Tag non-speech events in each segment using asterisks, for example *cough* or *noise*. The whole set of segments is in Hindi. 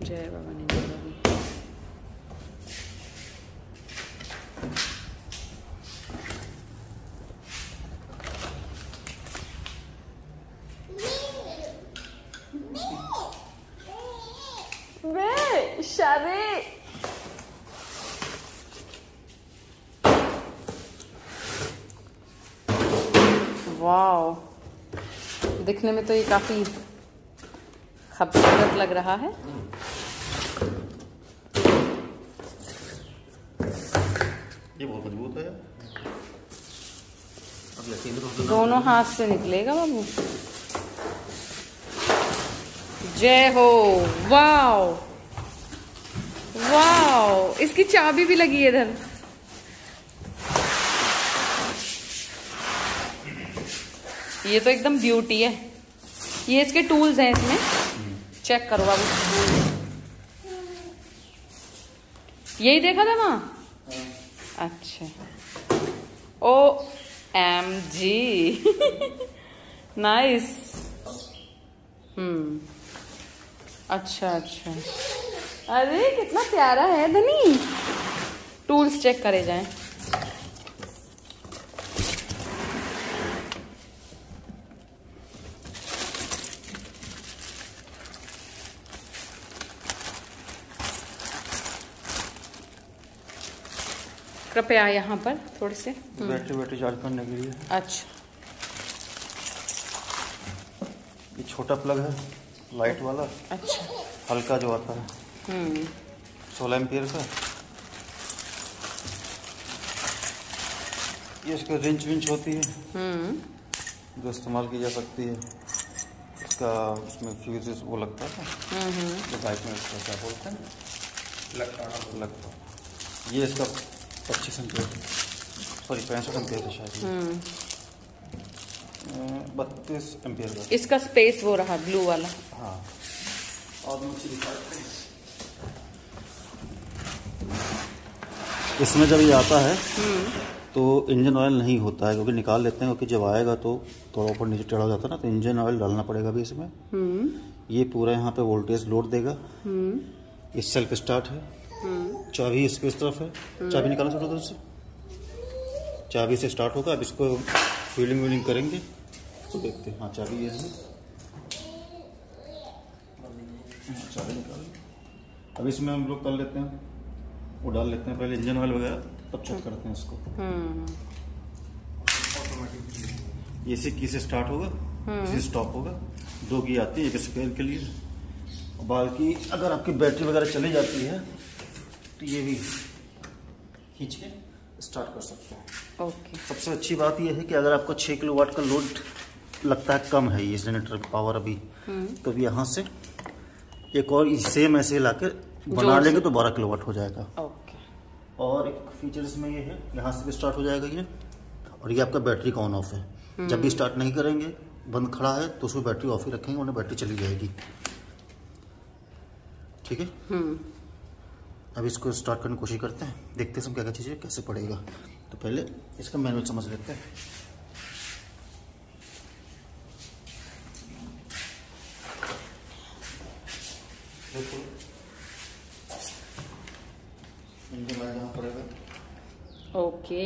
जय भवानी जय भवानी Shabby! वाओ दिखने में तो ये काफ़ी खूबसूरत लग रहा है ये बहुत मज़बूत है। अब यकीन दोनों हाथ से निकलेगा बाबू। जय हो। वाओ। वाओ। इसकी चाबी भी लगी है इधर। ये तो एकदम ब्यूटी है। ये इसके टूल्स हैं इसमें। चेक करो बाबू। यही देखा था वहाँ? अच्छा। ओ एम जी नाइस हम्म अच्छा अच्छा। अरे, कितना प्यारा है, धनी। टूल्स चेक करे जाएँ। कृपया यहाँ पर थोड़े से। बैटरी बैटरी चार्ज करने के लिए। अच्छा। ये छोटा प्लग है लाइट वाला। अच्छा। हल्का जो आता है। हम्म। सोलह एम्पियर का। ये इसका रिंच विंच होती है। हम्म। जो इस्तेमाल की जा सकती है। इसका उसमें फ्यूज वो लगता है। हम्म जो बाइक में इसका क्या बोलते हैं? लगता लगता ये इसका पच्चीस एम्पियर सॉरी पैंसठ एम्पियर है शायद हम्म। बत्तीस एम्पियर का इसका स्पेस वो रहा ब्लू वाला। हाँ। और नीचे इसमें जब ये आता है तो इंजन ऑयल नहीं होता है क्योंकि निकाल लेते हैं क्योंकि जब आएगा तो थोड़ा ऊपर नीचे टेढ़ा हो जाता है ना तो इंजन ऑयल डालना पड़ेगा भी इसमें। हम्म। ये पूरा यहाँ पे वोल्टेज लोड देगा। हम्म। ये सेल्फ स्टार्ट है। हम्म चाबी इसके इस तरफ़ है। चाबी निकालना छोटा उधर से चाबी से स्टार्ट होगा अब इसको फीलिंग वीलिंग करेंगे। तो देखते हैं। हाँ चाबी ये है। हाँ, चाबी निकाल। अब इसमें हम लोग कर लेते हैं। वो डाल लेते हैं पहले इंजन ऑयल वगैरह तब चेक करते हैं इसको। हम्म। ये से की से स्टार्ट होगा। इसी स्टॉप होगा। दो की आती है एक स्पेयर के लिए। बाकी अगर आपकी बैटरी वगैरह चली जाती है तो ये भी खींच के स्टार्ट कर सकते हैं। ओके सबसे अच्छी बात यह है कि अगर आपको छः किलो वाट का लोड लगता है कम है ये जनरेटर पावर अभी तो भी यहाँ से एक और सेम ऐसे ला के बना लेंगे तो बारह किलो वाट हो जाएगा। ओके और एक फीचर इसमें ये है यहाँ से भी स्टार्ट हो जाएगा ये। और ये आपका बैटरी का ऑन ऑफ़ है। जब भी स्टार्ट नहीं करेंगे बंद खड़ा है तो उसमें बैटरी ऑफ़ ही रखेंगे उन्हें बैटरी चली जाएगी। ठीक है? हम्म। अब इसको स्टार्ट करने की कोशिश करते हैं। देखते हैं सब क्या क्या चीज़ें कैसे पड़ेगा। तो पहले इसका मैनुअल समझ लेते हैं। ओके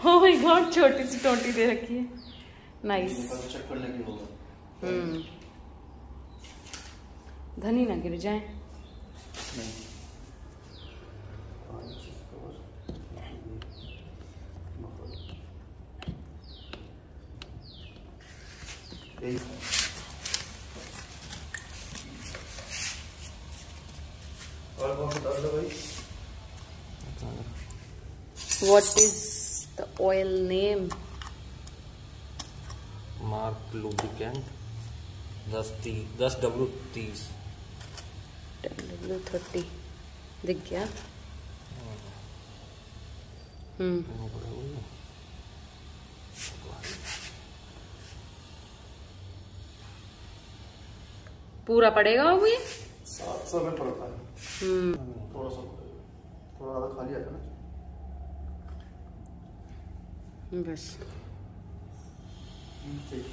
ओ माय गॉड छोटी सी टोटी दे रखी है। नाइस चेक करने के होगा। हम्म। धनी ना गिर जाए। What is the oil name? Mark lubricant. Dusty, dust W30. W thirty दिख गया? हम्म। पूरा पड़ेगा बाबू ये? सात सौ में पड़ता है। हम्म। थोड़ा सा थोड़ा ज़्यादा खाली आता है ना। बस। ठीक।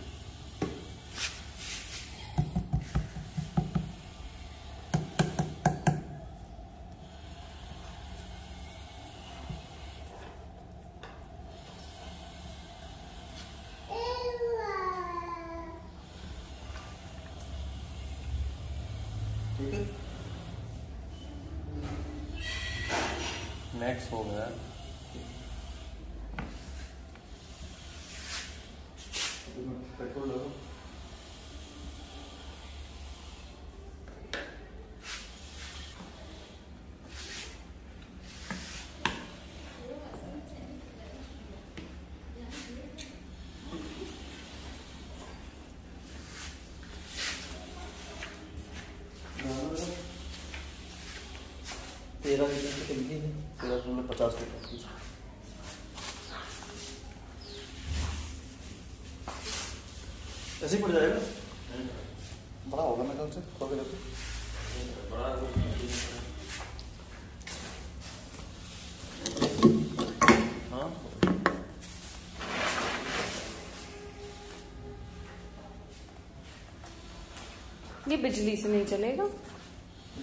नेक्स्ट हो गया पेट्रोल डालो तेरह लीटर की टंकी है तेरह सौ में पचास की। ऐसे ही पड़ जाएगा? बड़ा होगा मेरे ख्याल से खोल के हाँ? ये बिजली से नहीं चलेगा?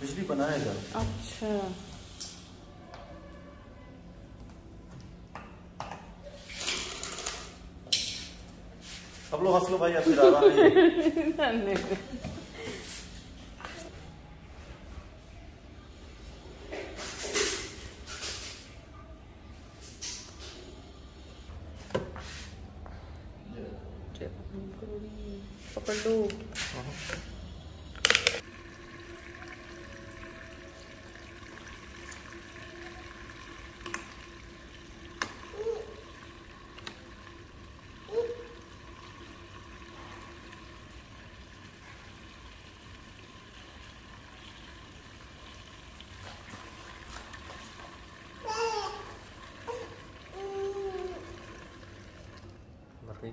बिजली बनाएगा अच्छा। सब लोग हंस लो भाई अब ज़्यादा आ रहा है। *laughs* पकड़। लो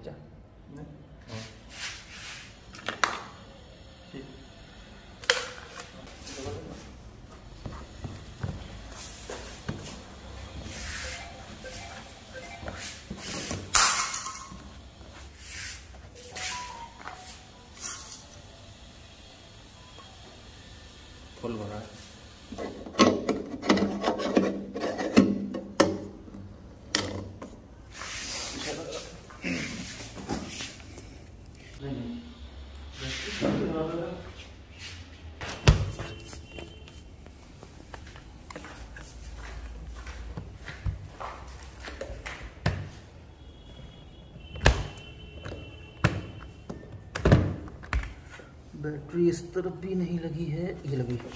시작. बैटरी इस तरफ़ भी नहीं लगी है ये लगी है।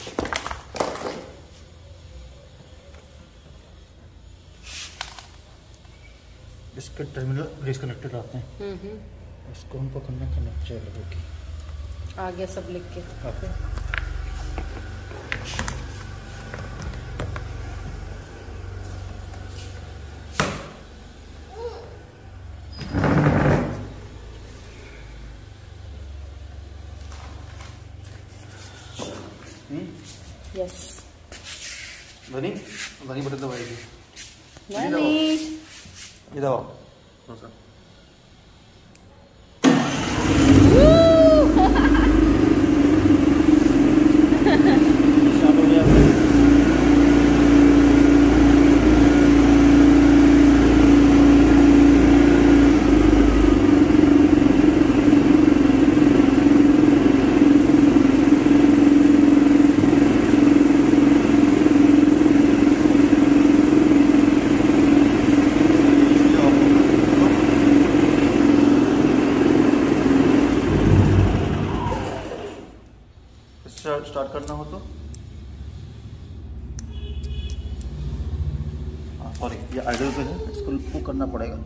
इसके टर्मिनल डिस्कनेक्टेड आते हैं। हम्म हम्म। इसको हम पकड़ना कनेक्ट चाहिए लगेगी आ गया सब लिख के। यस धनी धनी बटन दबाएगी नानी इधर आओ करना हो तो? सॉरी ये आइडल पे है इसको करना पड़ेगा।